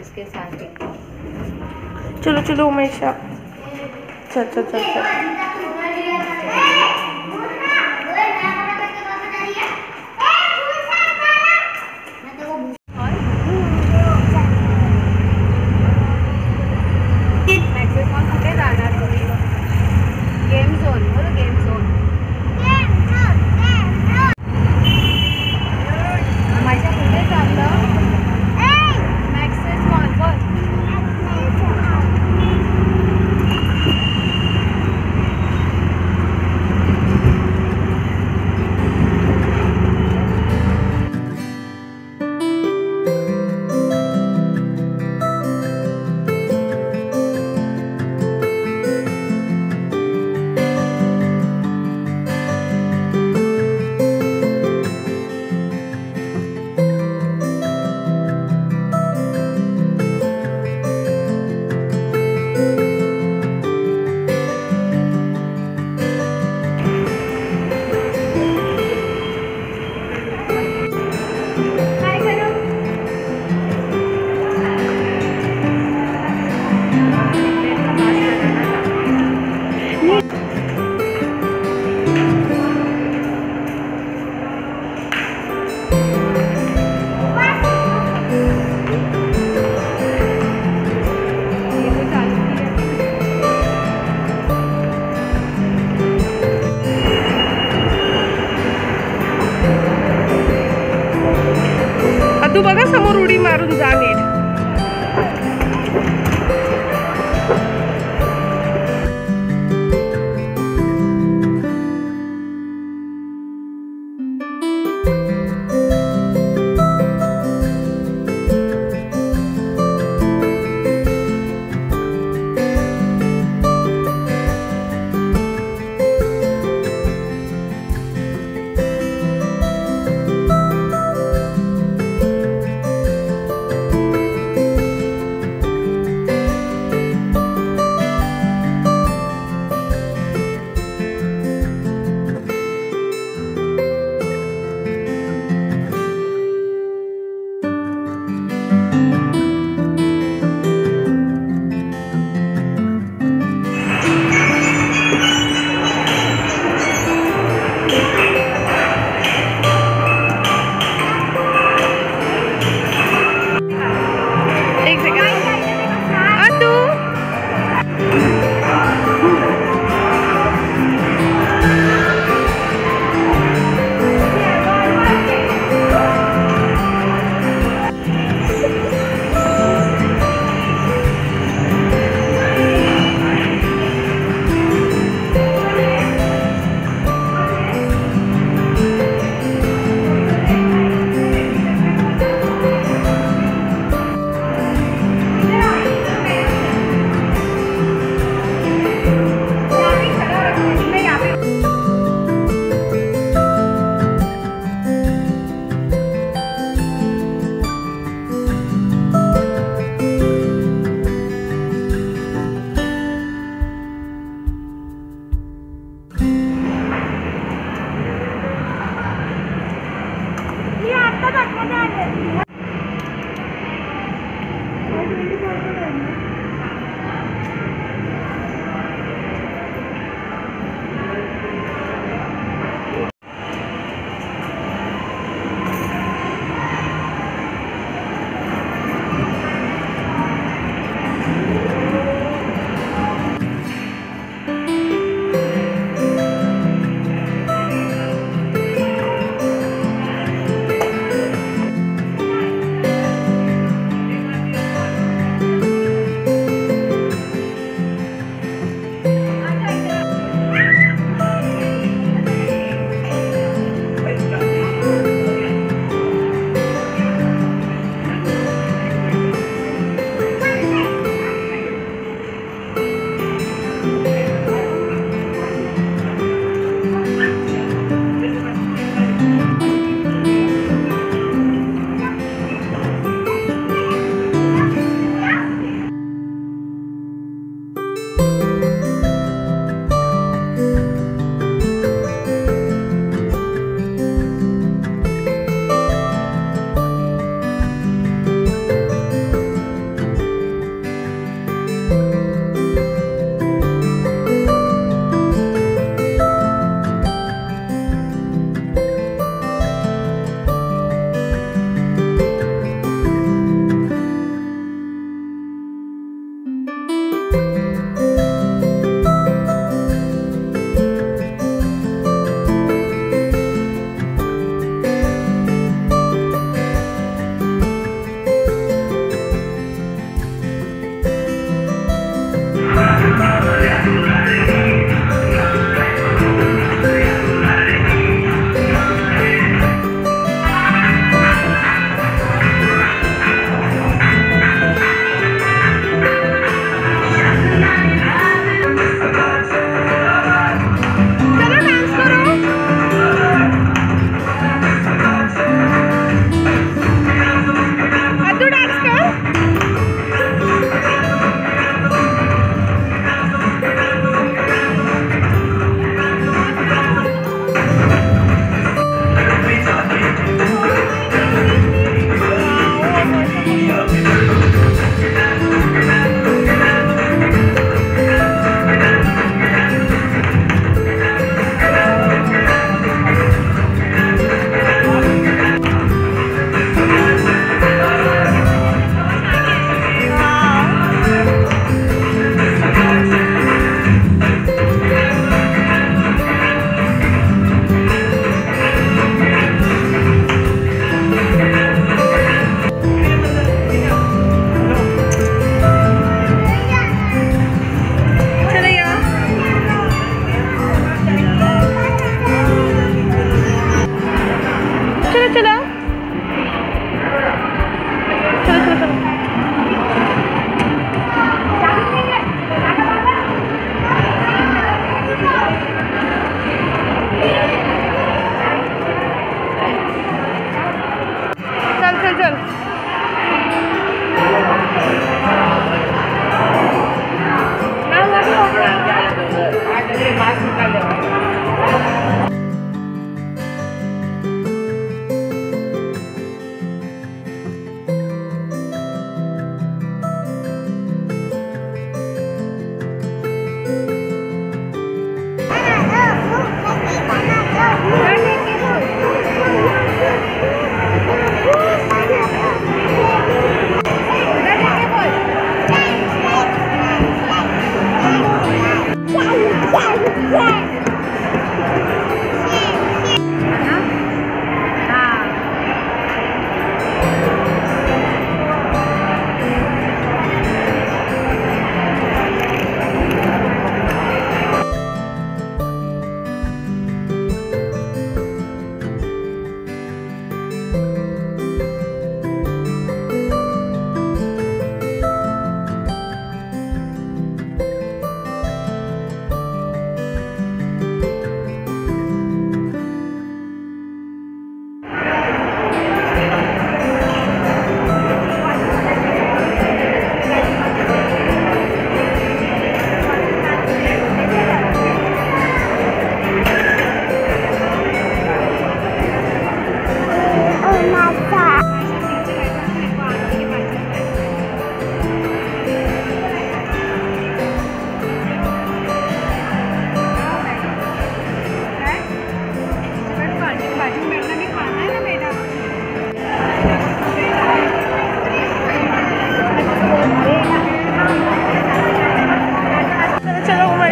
इसके साथ चलो चलो उमेशा चल चल चल चल।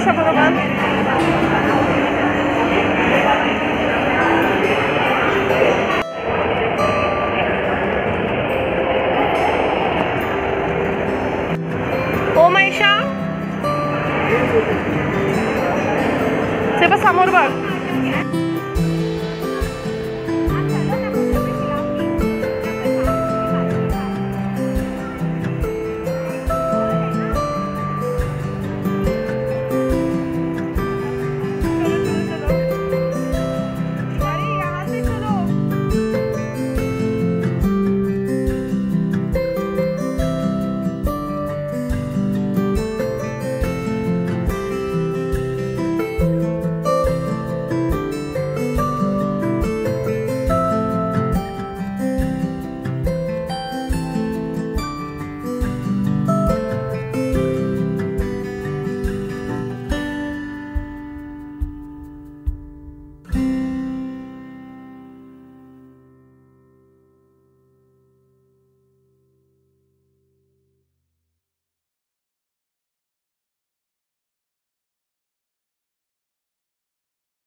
সকল